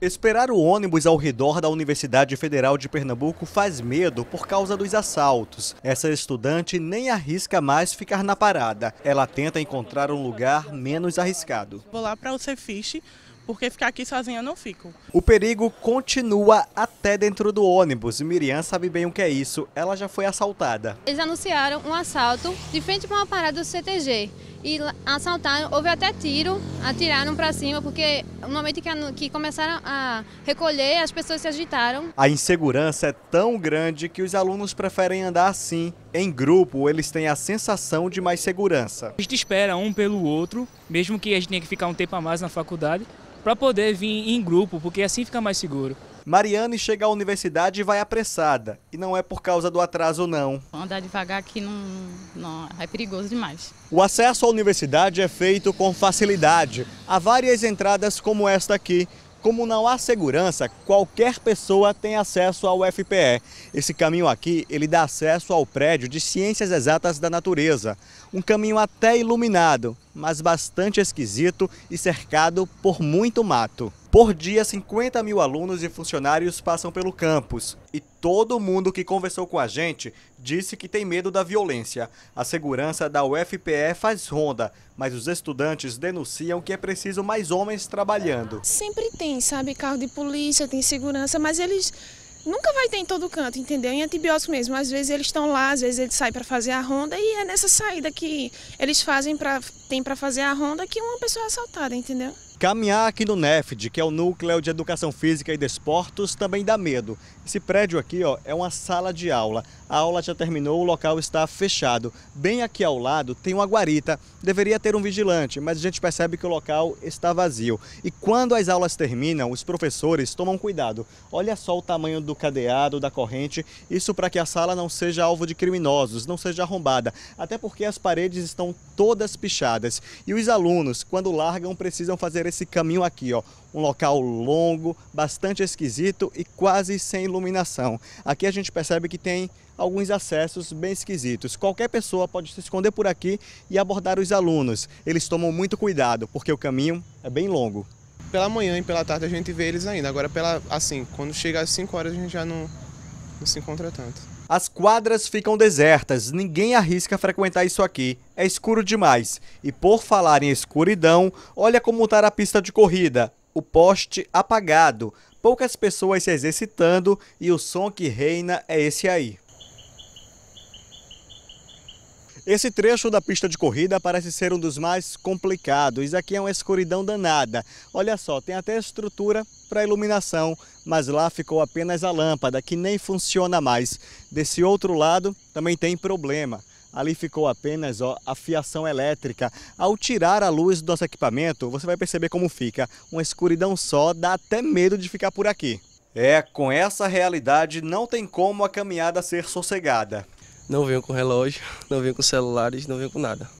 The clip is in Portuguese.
Esperar o ônibus ao redor da Universidade Federal de Pernambuco faz medo por causa dos assaltos. Essa estudante nem arrisca mais ficar na parada. Ela tenta encontrar um lugar menos arriscado. Vou lá para o Cefiche, porque ficar aqui sozinha eu não fico. O perigo continua até dentro do ônibus. Miriam sabe bem o que é isso. Ela já foi assaltada. Eles anunciaram um assalto de frente para uma parada do CTG e assaltaram, houve até tiro, atiraram para cima, porque no momento que, que começaram a recolher, as pessoas se agitaram. A insegurança é tão grande que os alunos preferem andar assim. Em grupo, eles têm a sensação de mais segurança. A gente espera um pelo outro, mesmo que a gente tenha que ficar um tempo a mais na faculdade, para poder vir em grupo, porque assim fica mais seguro. Mariane chega à universidade e vai apressada. E não é por causa do atraso, não. Andar devagar aqui não, não é perigoso demais. O acesso à universidade é feito com facilidade. Há várias entradas como esta aqui. Como não há segurança, qualquer pessoa tem acesso ao FPE. Esse caminho aqui, ele dá acesso ao prédio de Ciências Exatas da Natureza. Um caminho até iluminado, mas bastante esquisito e cercado por muito mato. Por dia, 50 mil alunos e funcionários passam pelo campus e todo mundo que conversou com a gente disse que tem medo da violência. A segurança da UFPE faz ronda, mas os estudantes denunciam que é preciso mais homens trabalhando. Sempre tem, sabe, carro de polícia, tem segurança, mas eles nunca vai ter em todo canto, entendeu? Em antibiótico mesmo, às vezes eles estão lá, às vezes eles saem para fazer a ronda e é nessa saída que eles fazem para tem para fazer a ronda que uma pessoa é assaltada, entendeu? Caminhar aqui no NEFD, que é o Núcleo de Educação Física e Desportos, também dá medo. Esse prédio aqui ó, é uma sala de aula. A aula já terminou, o local está fechado. Bem aqui ao lado tem uma guarita. Deveria ter um vigilante, mas a gente percebe que o local está vazio. E quando as aulas terminam, os professores tomam cuidado. Olha só o tamanho do cadeado, da corrente. Isso para que a sala não seja alvo de criminosos, não seja arrombada. Até porque as paredes estão todas pichadas. E os alunos, quando largam, precisam fazer esse caminho aqui, ó, um local longo, bastante esquisito e quase sem iluminação. Aqui a gente percebe que tem alguns acessos bem esquisitos. Qualquer pessoa pode se esconder por aqui e abordar os alunos. Eles tomam muito cuidado, porque o caminho é bem longo. Pela manhã e pela tarde a gente vê eles ainda. Agora, pela, assim, quando chega às 5 horas a gente já não, não se encontra tanto. As quadras ficam desertas, ninguém arrisca frequentar isso aqui. É escuro demais. E por falar em escuridão, olha como está a pista de corrida. O poste apagado, poucas pessoas se exercitando e o som que reina é esse aí. Esse trecho da pista de corrida parece ser um dos mais complicados. Aqui é uma escuridão danada. Olha só, tem até estrutura para iluminação, mas lá ficou apenas a lâmpada, que nem funciona mais. Desse outro lado também tem problema. Ali ficou apenas ó, a fiação elétrica. Ao tirar a luz do nosso equipamento, você vai perceber como fica. Uma escuridão só, dá até medo de ficar por aqui. É, com essa realidade não tem como a caminhada ser sossegada. Não venho com relógio, não venho com celulares, não venho com nada.